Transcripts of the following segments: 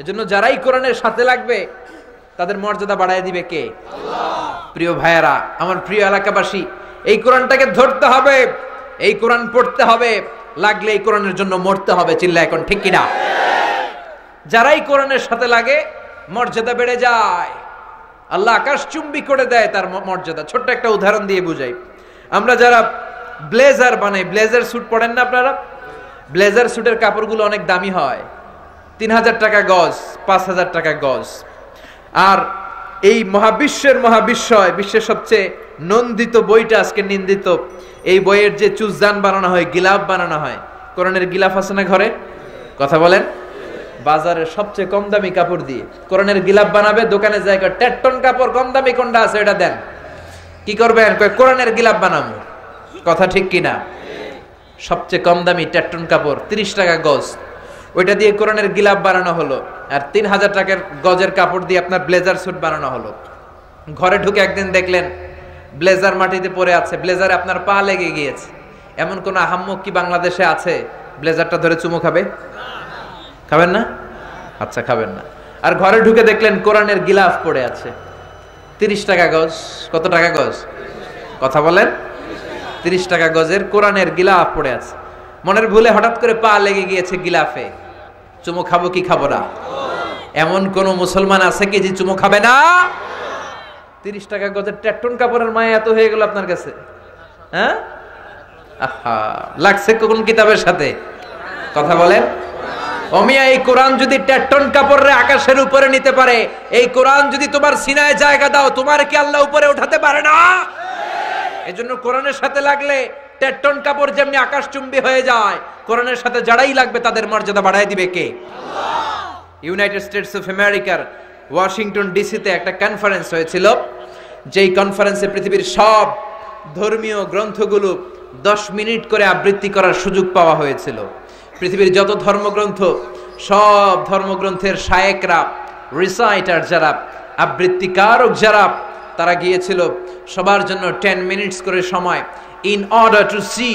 এজন্য যারাই কোরআনের সাথে লাগবে, তাদের মর্যাদা বাড়ায় দিবে কে? প্রিয় ভাইয়েরা, আমার প্রিয় এলাকাবাসী, এই কোরআনটাকে ধরতে হবে, এই কোরআন পড়তে হবে, লাগলে এই কোরআনের জন্য মরতে হবে চিল্লা এখন, ঠিক কিনা? যারাই কোরআনের সাথে লাগে, মর্যাদা বেড়ে যায়। আল্লাহ আকাশ চুম্বি করে দেয় তার মর্যাদা। ছোট্ট একটা উদাহরণ দিয়ে বুঝাই। আমরা যারা ব্লেজার বানাই, ব্লেজার স্যুট পরেন না আপনারা? ব্লেজার স্যুটের কাপড়গুলো অনেক দামি হয়। তিন হাজার টাকা গজ পাঁচ হাজার টাকা গজ। আর এই মহাবিশ্বের মহাবিশ্বয় বিশ্বের সবচেয়ে নন্দিত বইটা আজকে নিন্দিত। এই বইয়ের যে চুজদান বানানো হয় গিলাফ বানানো হয় কোরআনের গিলাফ আছে না ঘরে? কথা বলেন। বাজারের সবচেয়ে কম দামি কাপড় দিয়ে কোরআনের গিলাফ বানাবে দোকানে যায় কয়, "চার টন কাপড় কম দামি কোনটা আছে এটা দেন। কি করবেন? কোরআনের গিলাফ বানাবো। কথা ঠিক কিনা? সবচেয়ে কম দামি ট্যাটন কাপড় তিরিশ টাকা গজ ওইটা দিয়ে কোরআনের গিলাফ বানানো হলো আর তিন হাজার টাকার গজের কাপড় দিয়ে আপনার ব্লেজার স্যুট বানানো হলো। ঘরে ঢুকে একদিন দেখলেন, ব্লেজার মাটিতে পড়ে আছে, ব্লেজারে আপনার পা লেগে গিয়েছে। এমন কোন আহাম্মক কি বাংলাদেশে আছে, ব্লেজারটা ধরে চুমু খাবে? খাবেন না? আচ্ছা খাবেন না। আর ঘরে ঢুকে দেখলেন কোরআনের গিলাফ পড়ে আছে। তিরিশ টাকা গজ, কত টাকা গজ? কথা বলেন। তিরিশ টাকা গজের কোরআনের গিলাফ পড়ে আছে। মনের ভুলে হঠাৎ করে পা লেগে গিয়েছে গিলাফে। চুমু খাব কি খাব না? এমন কোন মুসলমান আছে কি যে চুমু খাবে না? তিরিশ টাকা গজের ট্যাটন কাপড়ের মায়া এত হয়ে গেল আপনার কাছে। হ্যাঁ? আহা, লাগছে কোন কিতাবের সাথে? কথা বলেন। অমিয়া, এই কোরআন যদি ট্যাটন কাপড়ে আকাশের উপরে নিতে পারে, এই কোরআন যদি তোমার সিনায় জায়গা দাও, তোমার কি আল্লাহ উপরে উঠাতে পারে না? এজন্য কোরআনের সাথে লাগলে টেট্টন কাপড় যেমনি আকাশচুম্বী হয়ে যায়, কোরআনের সাথে যারাই লাগবে তাদের মর্যাদা বাড়ায় দিবে কে? ইউনাইটেড স্টেটস অফ আমেরিকার ওয়াশিংটন ডিসিতে একটা কনফারেন্স হয়েছিল, যেই কনফারেন্সে পৃথিবীর সব ধর্মীয় গ্রন্থগুলো দশ মিনিট করে আবৃত্তি করার সুযোগ পাওয়া হয়েছিল। পৃথিবীর যত ধর্মগ্রন্থ, সব ধর্মগ্রন্থের শায়েকরা, রিসাইটার যারা, আবৃত্তিকারক যারা, তারা গিয়েছিল, সবার জন্য টেন মিনিটস করে সময় in order to see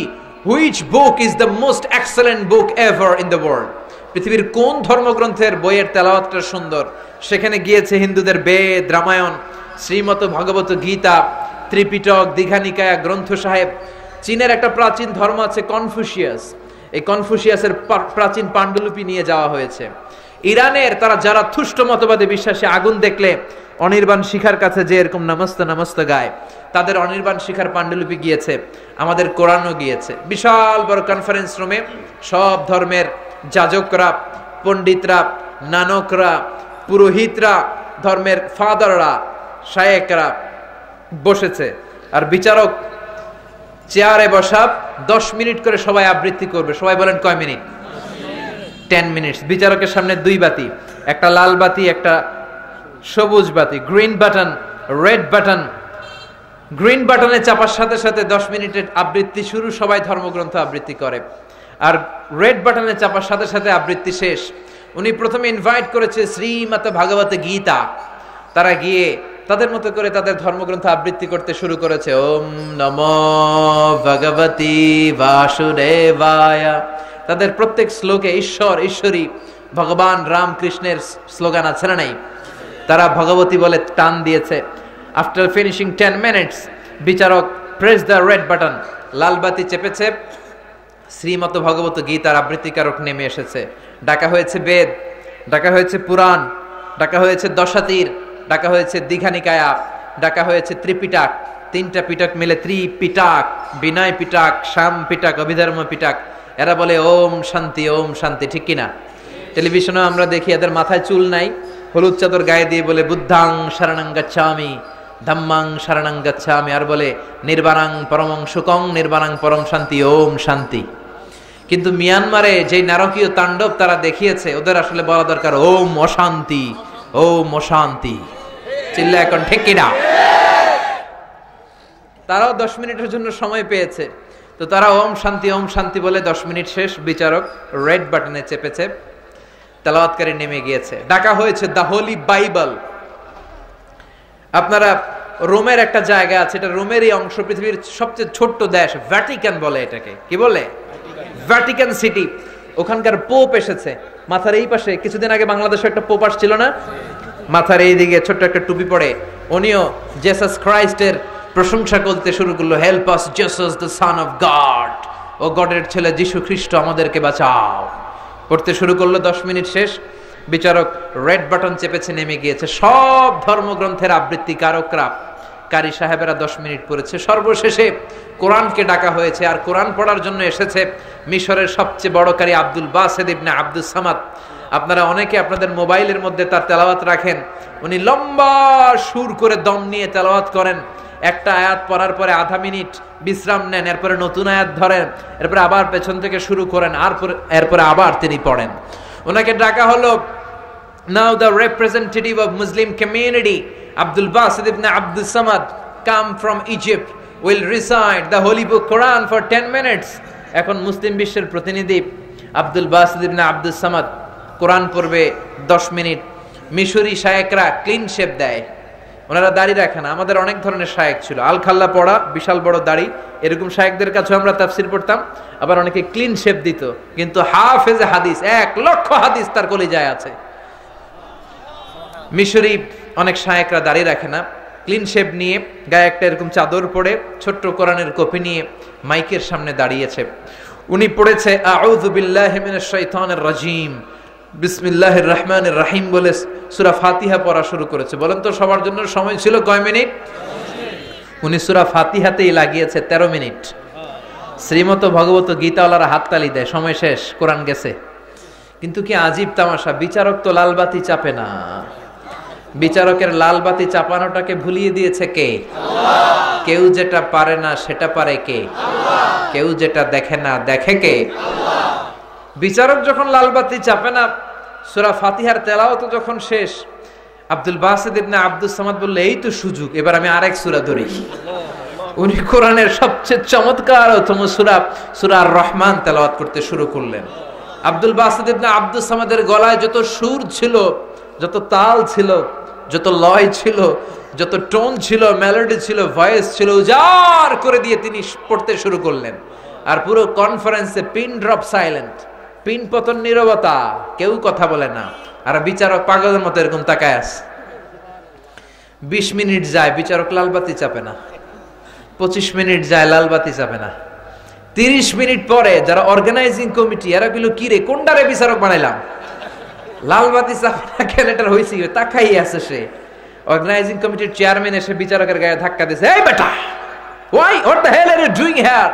which book is the most excellent book ever in the world পৃথিবীর কোন ধর্মগ্রন্থের বইয়ের তেলাওয়াতটা সুন্দর? সেখানে গিয়েছে হিন্দুদের বেদ, রামায়ণ শ্রীমত ভগবত গীতা, ত্রিপিটক দীঘানিকায়া গ্রন্থ সাহেব। চীনের একটা প্রাচীন ধর্ম আছে কনফুসিয়াস। এই কনফুসিয়াসের প্রাচীন পাণ্ডুলিপি নিয়ে যাওয়া হয়েছে। ইরানের তারা যারা থুষ্ট মতবাদে বিশ্বাসে আগুন দেখলে অনির্বাণ শিখার কাছে যে এরকম নমস্ত নমস্ত গায় তাদের অনির্বাণ শিখার পাণ্ডুলিপি গিয়েছে আমাদের কোরআনও গিয়েছে। বিশাল বড় কনফারেন্স রুমে সব ধর্মের যাজকরা পণ্ডিতরা নানকরা পুরোহিতরা ধর্মের ফাদাররা শায়েকরা বসেছে। আর বিচারক চেয়ারে বসা দশ মিনিট করে সবাই আবৃত্তি করবে। সবাই বলেন কয় মিনিট? টেন মিনিটস বিচারকের সামনে দুই বাতি একটা লাল বাতি একটা সবুজ বাতি green button red button green বাটনে চাপার সাথে সাথে দশ মিনিটের আবৃত্তি শুরু, সবাই ধর্মগ্রন্থ আবৃত্তি করে। আর রেড বাটনে চাপার সাথে সাথে আবৃত্তি শেষ। উনি প্রথমে ইনভাইট করেছে শ্রীমত ভাগবত গীতা। তারা গিয়ে তাদের মতো করে তাদের ধর্মগ্রন্থ আবৃত্তি করতে শুরু করেছে। ওম নম ভগবতী বাসুদেবায়। তাদের প্রত্যেক শ্লোকে ঈশ্বর, ঈশ্বরী, ভগবান রাম কৃষ্ণের স্লোগান আছে না নাই? তারা ভগবতী বলে টান দিয়েছে। আফটার ফিনিশিং টেন মিনিটস বিচারক প্রেস দ্য রেড বাটন লাল বাতি চেপেছে। শ্রীমত ভগবত গীতার আবৃত্তিকারক নেমে এসেছে। ডাকা হয়েছে বেদ, ডাকা হয়েছে পুরাণ, ডাকা হয়েছে দশাতীর, ডাকা হয়েছে দীঘানিকায়া, ডাকা হয়েছে ত্রিপিটাক। তিনটা পিটাক মিলে ত্রিপিটাক, বিনয় পিটাক, শ্যাম পিটাক, অভিধর্ম পিটাক। এরা বলে, ওম শান্তি ওম শান্তি। ঠিক কিনা? টেলিভিশনেও আমরা দেখি, এদের মাথায় চুল নাই। হলুদ চাদর গায়ে দিয়ে বলে, বুদ্ধাং শরণং গচ্ছামি, ধাম্মাং গচ্ছামি। আর বলে, নির্বাণাং পরমং সুকং নির্বাণাং পরম শান্তি, ওম শান্তি। কিন্তু মিয়ানমারে যে নারকীয় তাণ্ডব তারা দেখিয়েছে, ওদের আসলে বলা দরকার, ওম অশান্তি ওম অশান্তি। চিল্লা এখন, ঠিক কিনা? তারাও দশ মিনিটের জন্য সময় পেয়েছে। তো তারা, ওম শান্তি ওম শান্তি বলে দশ মিনিট শেষ বিচারক রেড বাটনে চেপেছে। তেলাওয়াতকারী নেমে গিয়েছে। ডাকা হয়েছে দ্য হোলি বাইবেল। আপনারা রোমের একটা জায়গা আছে, এটা রোমেরই অংশ, পৃথিবীর সবচেয়ে ছোট্ট দেশ, ভ্যাটিকান বলে এটাকে। কি বলে? Vatican city. ওখানকার পোপ এসেছে। মাথার এই পাশে, কিছুদিন আগে বাংলাদেশে একটা পোপ আসছিল না? মাথার এই দিকে ছোট্ট একটা টুপি পরে উনিও জেসাস ক্রাইস্টের প্রশংসা করতে শুরু করল help us Jesus the son of God ও গডের ছেলে, যিশু খ্রিস্ট, আমাদেরকে বাঁচাও। পড়তে শুরু করল, দশ মিনিট শেষ। বিচারক রেড বাটন চেপেছে, নেমে গিয়েছে। সব ধর্মগ্রন্থের আবৃত্তি কারকরা। কারি সাহেবেরা দশ মিনিট পড়েছে। সর্বশেষে কোরআনকে ডাকা হয়েছে আর কোরআন পড়ার জন্য এসেছে মিশরের সবচেয়ে বড় কারি আব্দুল বাসেদ ইবনে আব্দুল সামাদ। আপনারা অনেকে আপনাদের মোবাইলের মধ্যে তার তেলাওয়াত রাখেন। উনি লম্বা সুর করে দম নিয়ে তেলাওয়াত করেন। একটা আয়াত পড়ার পরে আধা মিনিট বিশ্রাম নেন, এরপরে নতুন আয়াত ধরেন, এরপরে আবার পেছন থেকে শুরু করেন, আর এরপরে আবার তিনি পড়েন। ওনাকে ডাকা হলো now the representative of Muslim community Abdul Basit Ibne Abdul Samad come from Egypt will recite the holy book Quran for ten minutes এখন মুসলিম বিশ্বের প্রতিনিধি আব্দুল বাসিদ ইবনে আব্দুল সামাদ কোরআন পড়বে দশ মিনিট। মিশরি শায়েকরা ক্লিন শেপ দেয়। ওনারা দাড়ি রাখেন আমাদের অনেক ধরনের শায়েক ছিল। আল খাল্লা পড়া, বিশাল বড় দাড়ি, এরকম শায়েকদের কাছে আমরা তাফসির পড়তাম, আবার অনেকে ক্লিন শেপ দিত, কিন্তু হাফেজে হাদিস, এক লক্ষ হাদিস তার কলিজায় আছে। মিশরি অনেক শায়েকরা দাড়ি রাখে না। ক্লিন শেপ নিয়ে গায়ে একটা এরকম চাদর পরে, ছোট্ট কোরআনের কপি নিয়ে মাইকের সামনে দাঁড়িয়েছে। উনি পড়েছে, আউযু বিল্লাহি মিনাশ রাজিম। বিসমিল্লাহির রহমানির রাহিম বলে সুরা ফাতিহা পড়া শুরু করেছে। বলেন তো, সবার জন্য সময় ছিল কয় মিনিট? উনি সুরা ফাতিহাতেই লাগিয়েছে 13 মিনিট। শ্রীমত ভগবত গীতাওয়ালারা হাততালি দেয়, সময় শেষ, কোরআন গেছে। কিন্তু কি আজীব তামাশা, বিচারক তো লালবাতি চাপে না। বিচারকের লাল বাতি চাপানোটাকে ভুলিয়ে দিয়েছে কে? কেউ যেটা পারে না, সেটা পারে কে? কেউ যেটা দেখে না, দেখে কে? বিচারক যখন লালবাতি চাপে না, সুরা ফাতিহার তেলাও তো যখন শেষ, আব্দুল বাসিদ ইবনে আব্দুল সামাদ বললে, এই তো সুযোগ, এবার আমি আরেক সুরা ধরি। উনি কোরআনের সবচেয়ে চমৎকারতম সুরা সুরা রহমান তেলাওয়াত করতে শুরু করলেন। আব্দুল বাসিদ ইবনে আব্দুল সামাদের গলায় যত সুর ছিল, যত তাল ছিল, যত লয় ছিল, যত টোন ছিল, মেলোডি ছিল, ভয়েস ছিল, উজাড় করে দিয়ে তিনি পড়তে শুরু করলেন। আর পুরো কনফারেন্সে পিন ড্রপ সাইলেন্ট। পিন পতন নিরবতা, কেউ কথা বলে না। আর বিচারক পাগলের মতো এরকম তাকায় আছে। বিশ মিনিট যায়, বিচারক লালবাতি চাপে না। পঁচিশ মিনিট যায়, লালবাতি চাপে না। তিরিশ মিনিট পরে যারা অর্গানাইজিং কমিটি এরা গুলো কি রে কোনটারে বিচারক বানাইলাম? লালবাতি চাপে না এটার হয়েছে তাকাই আছে সে। অর্গানাইজিং কমিটির চেয়ারম্যান এসে বিচারকের গায়ে ধাক্কা দিয়েছে, এই বেটা why what the hell are you doing here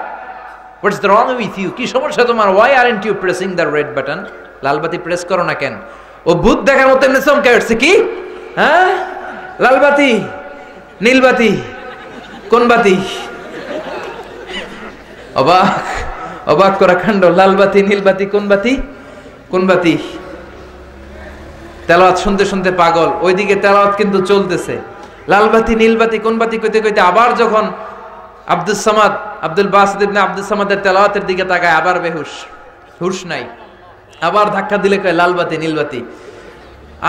what's the wrong with you কি সমস্যা তোমার? Why aren't you pressing the red button লালবাতি press করো না কেন? ও ভূত দেখার মতো এমনি চমকে উঠছে কি? হ্যাঁ? লালবাতি? নীলবাতি? কোন বাতি অবাক অবাক করা কাণ্ড। লালবাতি, নীলবাতি কোন বাতি কোন বাতি তেলাওয়াত শুনতে শুনতে পাগল। ওইদিকে তেলাওয়াত কিন্তু চলতেছে। লালবাতি, নীলবাতি কোন বাতি কইতে কইতে আবার যখন আব্দুল সামাদ আব্দুল বাসিদ ইবনে আব্দুল সামাদের তেলাওয়াতের দিকে তাকায় আবার বেহুশ। হুশ নাই। আবার ধাক্কা দিলে কয়, লালবাতি, নীলবাতি।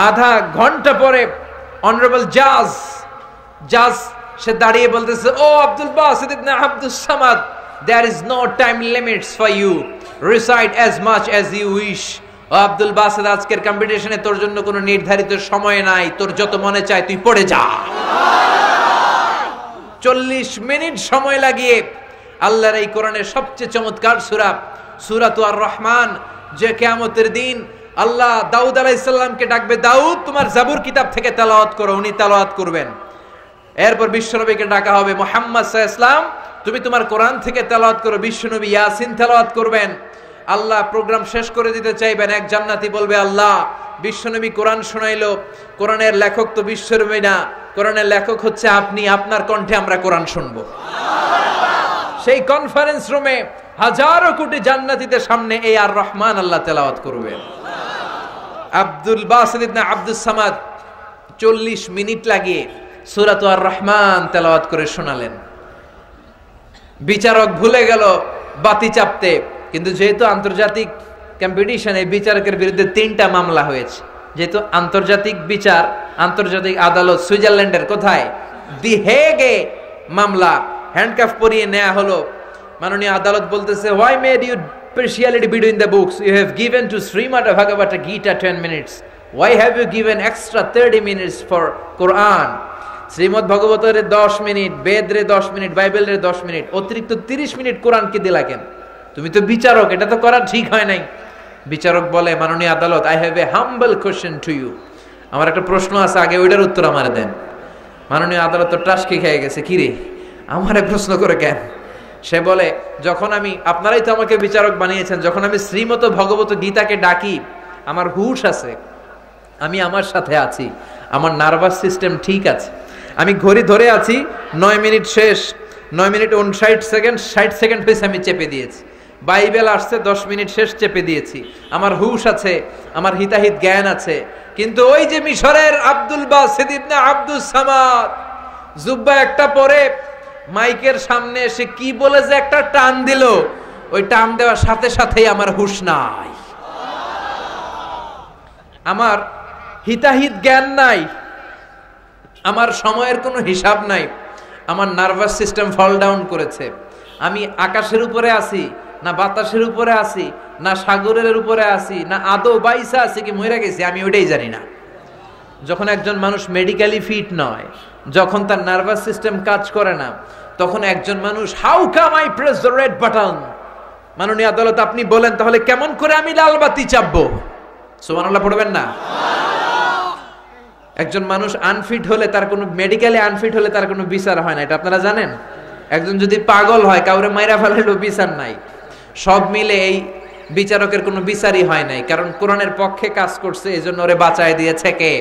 আধা ঘণ্টা পরে অনারেবল জাজ জাজ সে দাঁড়িয়ে বলতেছে, O Abdul Basit Ibne Abdul Samad there is no time limits for you recite as much as you wish O Abdul Basit, আজকের কম্পিটিশনে তোর জন্য কোনো নির্ধারিত সময় নাই। তোর যত মনে চায় তুই পড়ে যা। চল্লিশ মিনিট সময় লাগিয়ে আল্লাহর এই কোরআনের সবচেয়ে চমৎকার সুরা, সুরাত আর রহমান যে কেয়ামতের দিন আল্লাহ দাউদ আলাইসাল্লামকে ডাকবে, দাউদ, তোমার জাবুর কিতাব থেকে তেলাওয়াত করো, উনি তেলাওয়াত করবেন। এরপর বিশ্বনবীকে ডাকা হবে, মোহাম্মদ ইসলাম তুমি তোমার কোরআন থেকে তেলাওয়াত করো। বিশ্বনবী ইয়াসিন তেলাওয়াত করবেন। আল্লাহ প্রোগ্রাম শেষ করে দিতে চাইবেন, এক জান্নাতি বলবে, আল্লাহ, বিশ্বনবী কোরআন শোনাইলো, কোরআনের লেখক তো বিশ্বনবী না, কোরআনের লেখক হচ্ছে আপনি, আপনার কণ্ঠে আমরা কোরআন শুনব। সেই কনফারেন্স রুমে হাজারো কোটি জান্নাতীদের সামনে এই আর রহমান আল্লাহ তেলাওয়াত করবেন আব্দুল বাসিদ ইবনে আব্দুল সামাদ চল্লিশ মিনিট লাগিয়ে সুরাত আর রহমান তেলাওয়াত করে শোনালেন। বিচারক ভুলে গেল বাতি চাপতে, কিন্তু যেহেতু আন্তর্জাতিক কম্পিটিশনে বিচারকের বিরুদ্ধে তিনটা মামলা হয়েছে, যেহেতু আন্তর্জাতিক বিচার, আন্তর্জাতিক আদালত সুইজারল্যান্ডের কোথায়? দি হেগে মামলা হ্যান্ডকাফ পরিয়ে নেওয়া হলো। মাননীয় আদালত বলতেছে why made you speciality between the books You have given to Srimad Bhagavata Gita 10 minutes. Why have you given extra 30 minutes for Quran? Shrimad ভগবতের দশ মিনিট বেদরে দশ মিনিট বাইবেলের দশ মিনিট অতিরিক্ত তিরিশ মিনিট কোরআনকে দিলা কেন? তুমি তো বিচারক, এটা তো করা ঠিক হয় নাই। বিচারক বলে, মাননীয় আদালত I have a humble question to you আমার একটা প্রশ্ন আছে, আগে ওইটার উত্তর আমার দেন। মাননীয় আদালত তো টাসকি খেয়ে গেছে কিরে আমারে প্রশ্ন করে কেন? সে বলে, যখন আমি আপনারাই তো আমাকে বিচারক বানিয়েছেন, যখন আমি শ্রীমত ভগবত গীতাকে ডাকি, আমার হুশ আছে, আমি আমার সাথে আছি, আমার নার্ভাস সিস্টেম ঠিক আছে, আমি ঘড়ি ধরে আছি, নয় মিনিট শেষ, নয় মিনিট উনষাট সেকেন্ড, ষাট সেকেন্ড হয়েছে আমি চেপে দিয়েছি, বাইবেল আসছে, দশ মিনিট শেষ চেপে দিয়েছি, আমার হুশ আছে, আমার হিতাহিত জ্ঞান আছে, কিন্তু ওই যে মিশরের আব্দুল বাসিদ ইবনে আব্দুল সামাদ, জুব্বা একটা পরে মাইকের সামনে এসে কি বলে যে একটা টান দিল, ওই টান দেওয়ার সাথে সাথেই আমার হুশ নাই। আমার হিতাহিত জ্ঞান নাই, আমার সময়ের কোনো হিসাব নাই, আমার নার্ভাস সিস্টেম ফল ডাউন করেছে। আমি আকাশের উপরে আছি, না বাতাসের উপরে আছি, না সাগরের উপরে আছি, না আদৌ বাইসা আছে কি মরে গেছি, আমি ওইটাই জানি না। যখন একজন মানুষ মেডিকেলি ফিট নয়, যখন তার নার্ভাস সিস্টেম কাজ করে না, তখন একজন মানুষ how come I press the red button মাননীয় আদালত, আপনি বলেন, তাহলে কেমন করে আমি লাল বাতি চাপবো? সুবহানাল্লাহ, পড়বেন না? একজন মানুষ আনফিট হলে তার কোনো মেডিকেলে আনফিট হলে তার কোনো বিচার হয় না, এটা আপনারা জানেন? একজন যদি পাগল হয়, কাউরে মাইরা ফেলাইলেও বিচার নাই। সব মিলে এই বিচারকের কোনো বিচারই হয় নাই, কারণ কোরআনের পক্ষে কাজ করছে এই জন্য ওরে বাঁচায় দিয়েছে কে?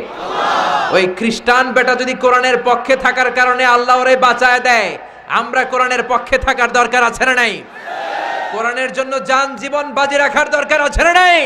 ওই খ্রিস্টান বেটা যদি কোরআনের পক্ষে থাকার কারণে আল্লাহ ওরে বাঁচায় দেয়, আমরা কোরআনের পক্ষে থাকার দরকার আছে না নাই? কোরআনের জন্য যান জীবন বাজি রাখার দরকার আছে না নাই?